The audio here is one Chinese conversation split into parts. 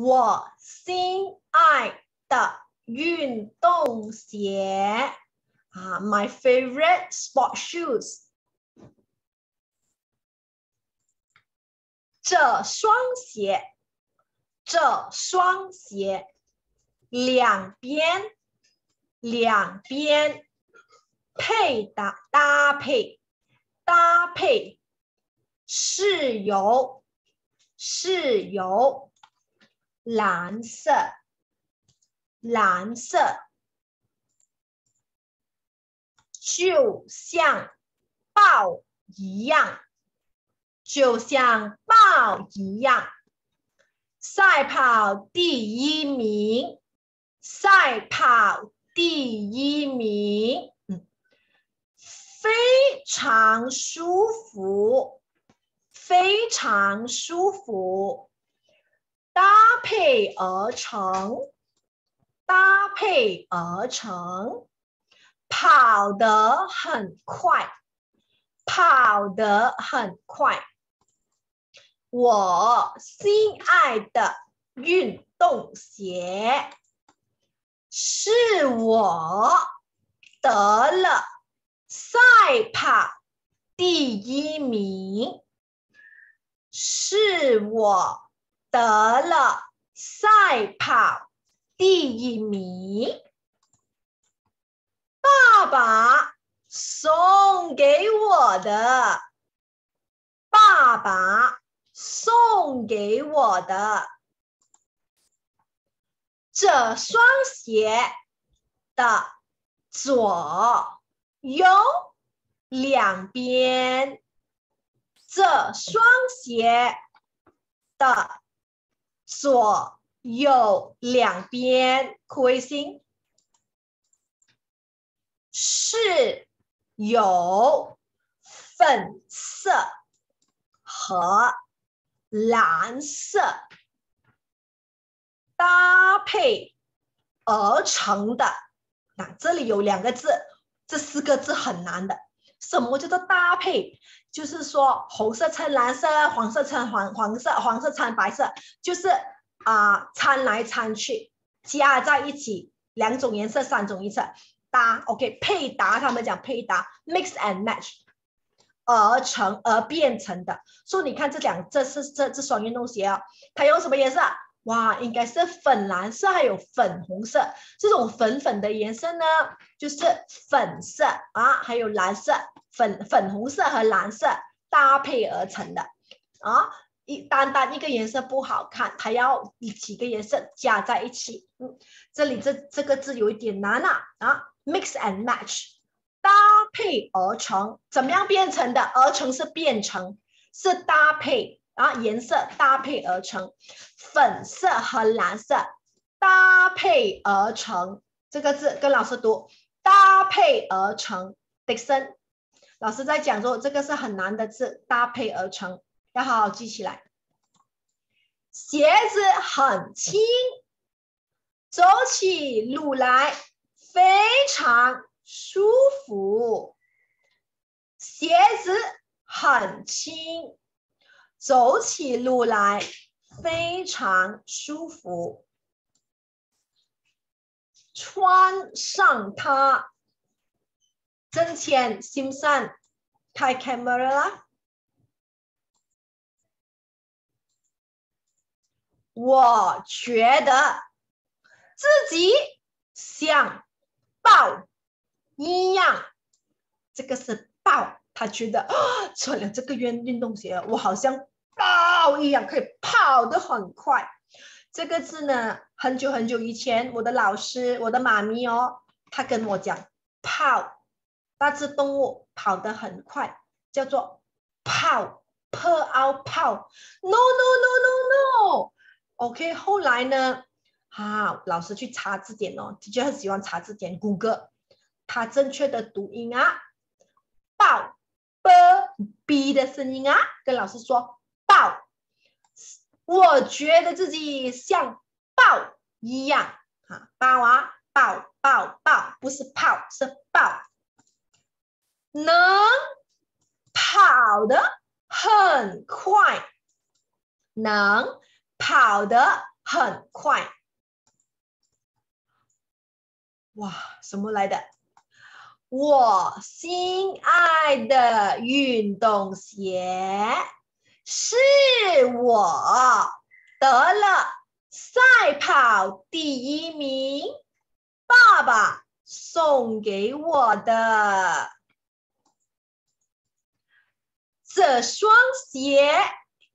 我心爱的运动鞋啊，my favorite sport shoes。这双鞋，这双鞋，两边，两边配搭搭配，搭配是由是由蓝色，蓝色，就像豹一样。就像豹一样，赛跑第一名，赛跑第一名，嗯，非常舒服，非常舒服，配而成，搭配而成，跑得很快，跑得很快。我心爱的运动鞋，是我得了赛跑第一名，是我得了赛跑第一名。爸爸送给我的，爸爸。送给我的这双鞋的左右两边，这双鞋的左右两边，亏心是有粉色和。蓝色搭配而成的，那这里有两个字，这四个字很难的。什么叫做搭配？就是说红色掺蓝色，黄色掺黄黄色，黄色掺白色，就是啊掺来掺去，加在一起，两种颜色，三种颜色搭。OK，配搭，他们讲配搭，mix and match。而成而变成的，所以你看这两，这是这这双运动鞋啊，它有什么颜色？哇，应该是粉蓝色，还有粉红色，这种粉粉的颜色呢，就是粉色啊，还有蓝色，粉粉红色和蓝色搭配而成的啊，一单单一个颜色不好看，它要几个颜色加在一起。嗯，这里这这个字有一点难啊啊，mix and match。搭配而成，怎么样变成的？而成是变成，是搭配然后，颜色搭配而成，粉色和蓝色搭配而成。这个字跟老师读，搭配而成。迪森老师在讲说，这个是很难的字，搭配而成，要好好记起来。鞋子很轻，走起路来非常。舒服，鞋子很轻，走起路来非常舒服。穿上它，真钱心善，开 camera 啦。我觉得自己像豹。一样，这个是豹，他觉得啊，穿了这个运运动鞋，我好像豹一样，可以跑得很快。这个字呢，很久很久以前，我的老师，我的妈咪哦，他跟我讲，跑，那只动物跑得很快，叫做跑，p o 跑，no no no no no，OK，后来呢，啊，老师去查字典哦，就很喜欢查字典，谷歌。它正确的读音啊，豹，b 的声音啊，跟老师说豹。我觉得自己像豹一样啊，豹啊，豹豹豹，不是炮，是豹。能跑得很快，能跑得很快。哇，什么来的？我心爱的运动鞋是我得了赛跑第一名，爸爸送给我的。这双鞋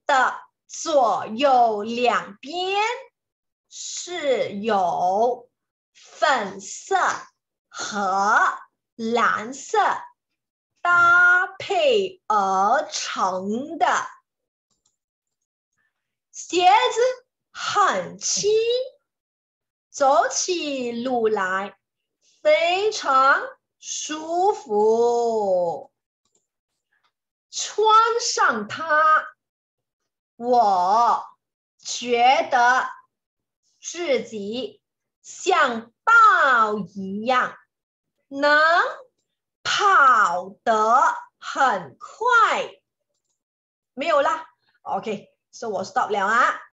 的左右两边是有粉色和。蓝色搭配而成的鞋子很轻，走起路来非常舒服。穿上它，我觉得自己像豹一样。能跑得很快，没有啦。OK，so 我 stop 了啊。